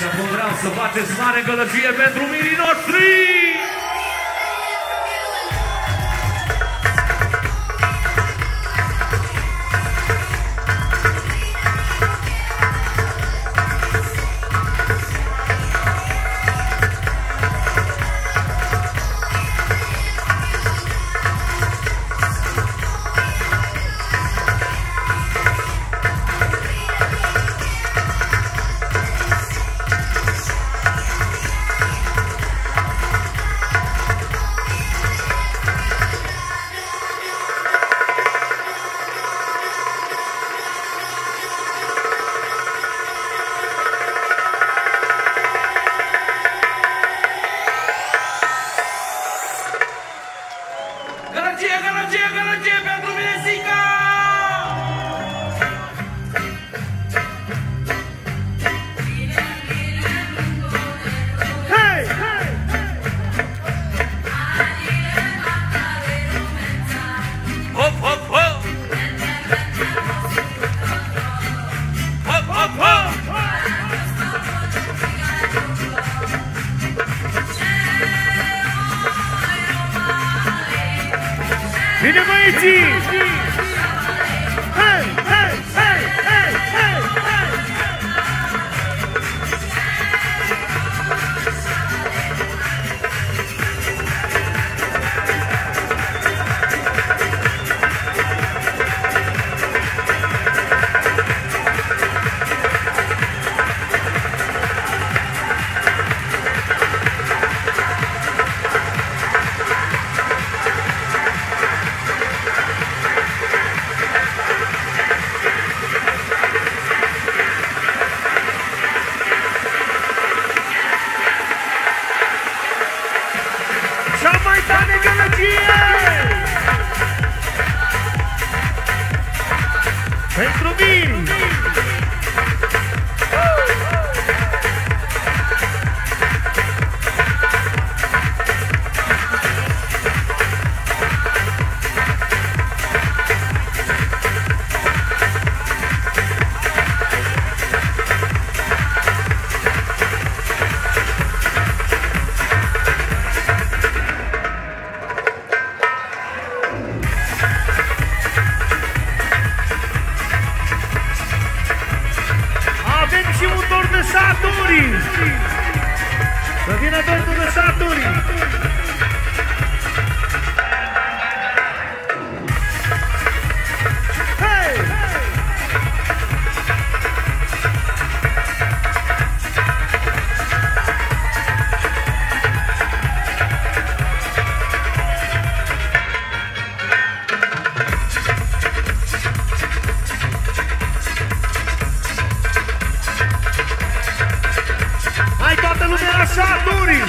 Și acum vreau să faceți mare gălăgie pentru mirii noștri! Не идти. Steve. Hai toată lumea la saturi!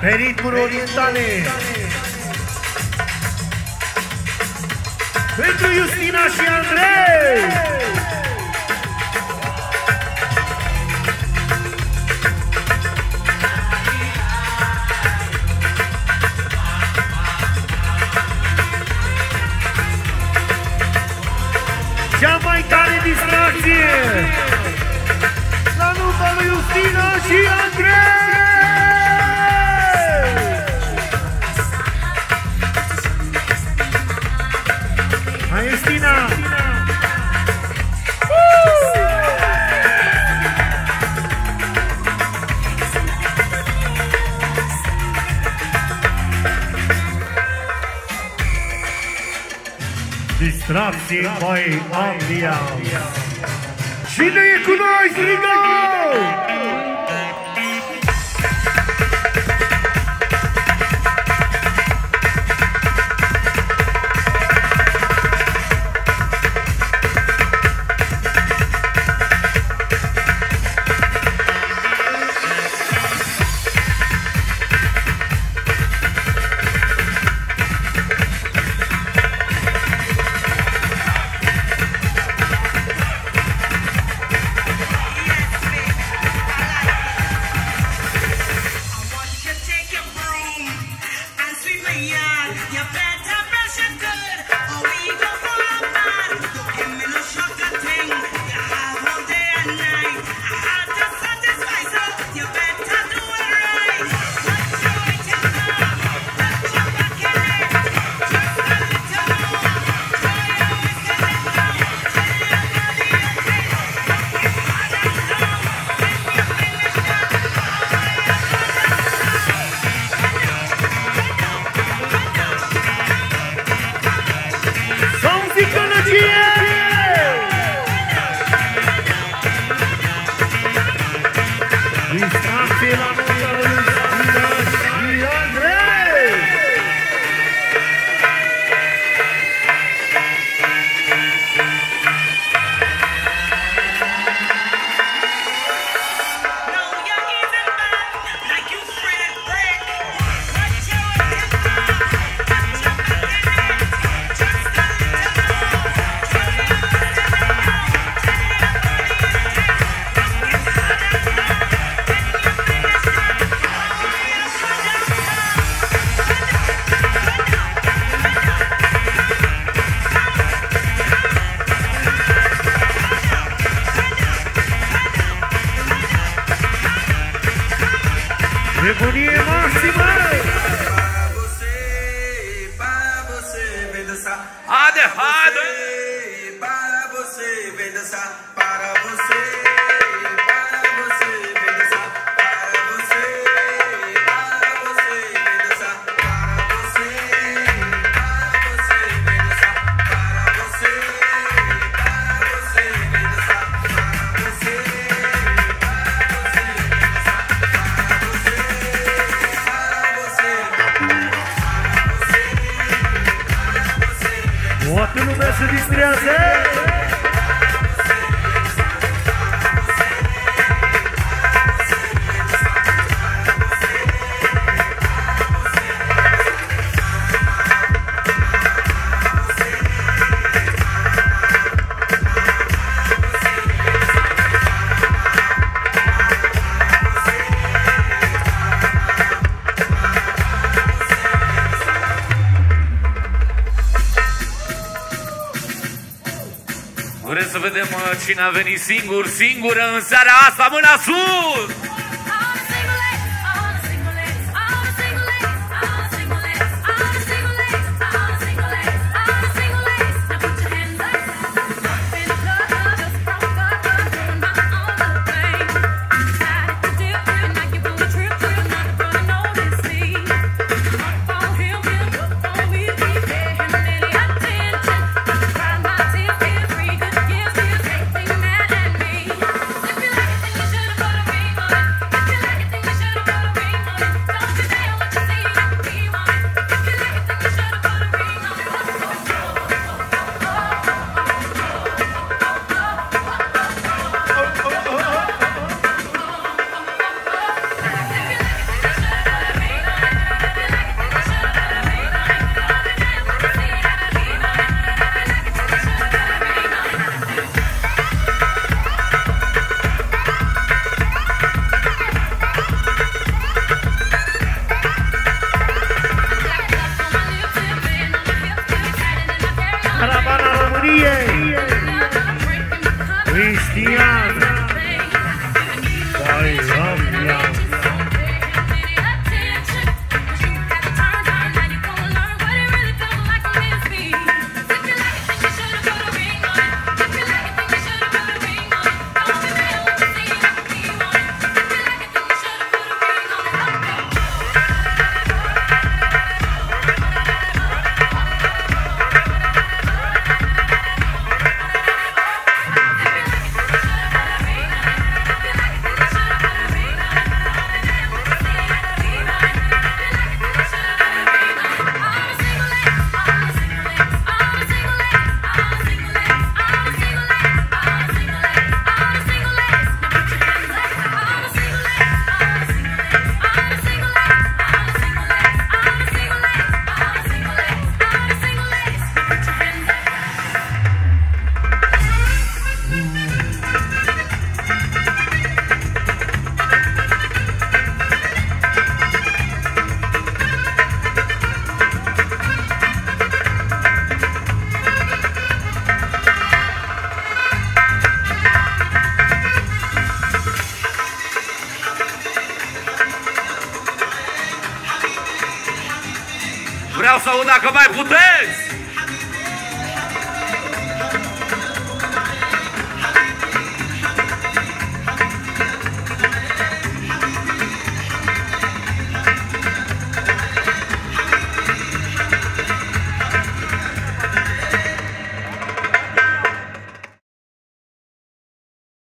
Pe ritmuri orientale! Pentru Justina și Andrei! Nassim boy of the hour. Sino yung kunoy? yeah. We start feeling. Harmonia máxima! Para você, para você, vem dançar. Ah! Aqui no berço de criança. vedem uh, cine a venit singur, singură în seara asta, mâna sus! dacă mai puteți!